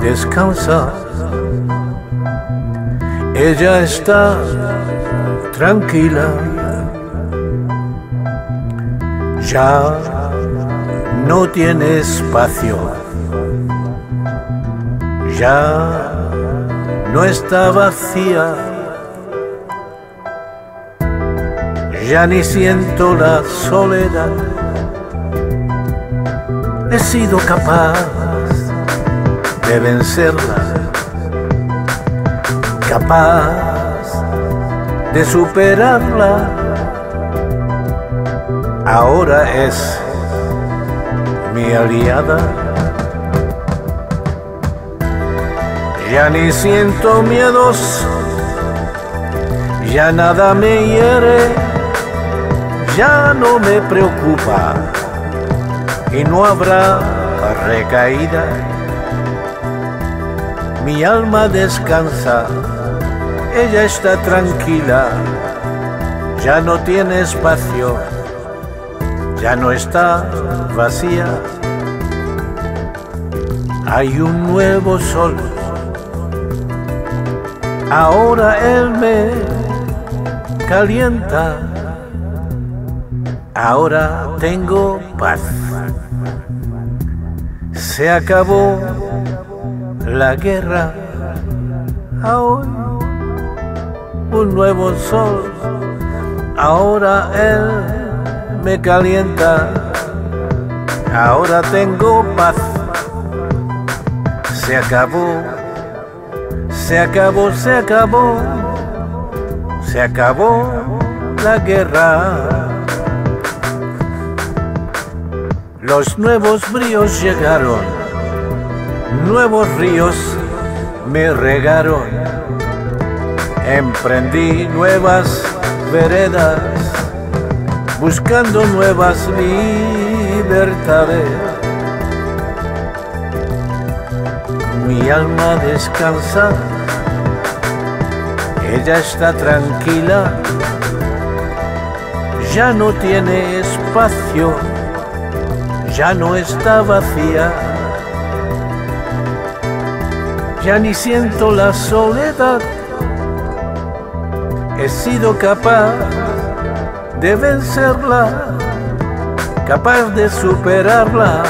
descansa. Ella está tranquila. Ya no tiene espacio. Ya no está vacía. Ya ni siento la soledad. He sido capaz de vencerla, capaz de superarla. Ahora es mi aliada. Ya ni siento miedos, ya nada me hiere, ya no me preocupa y no habrá recaída. Mi alma descansa, ella está tranquila, ya no tiene espacio, ya no está vacía. Hay un nuevo sol, ahora él me calienta, ahora tengo paz. Se acabó la guerra, ahora un nuevo sol, ahora él me calienta, ahora tengo paz. Se acabó, se acabó, se acabó, se acabó la guerra. Los nuevos bríos llegaron, nuevos ríos me regaron. Emprendí nuevas veredas, buscando nuevas libertades. Mi alma descansa, ella está tranquila, ya no tiene espacio ya no está vacía. Ya ni siento la soledad. He sido capaz de vencerla, capaz de superarla.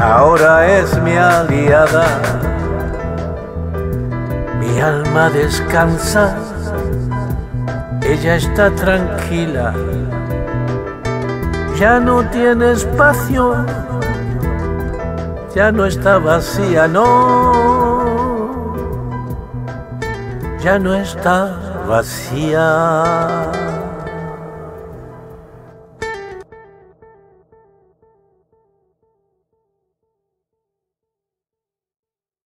Ahora es mi aliada. Mi alma descansa, ella está tranquila ya no tiene espacio, ya no está vacía, no, ya no está vacía.